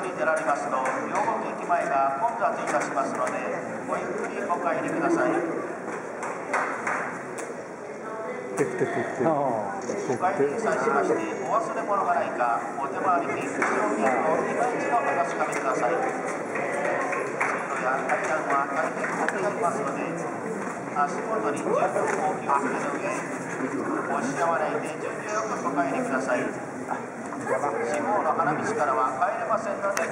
に出られますと両国駅前が混雑いたしますのでごゆっくりお帰りください。テクテクテク。お帰りに際しましてお忘れ物がないかお手回りに商品を今一度お確かめください。通路や階段は大変混み合いますので足元に十分お気をつけの上押し合わないで順序よくお帰りください四方の花道からは帰れませんので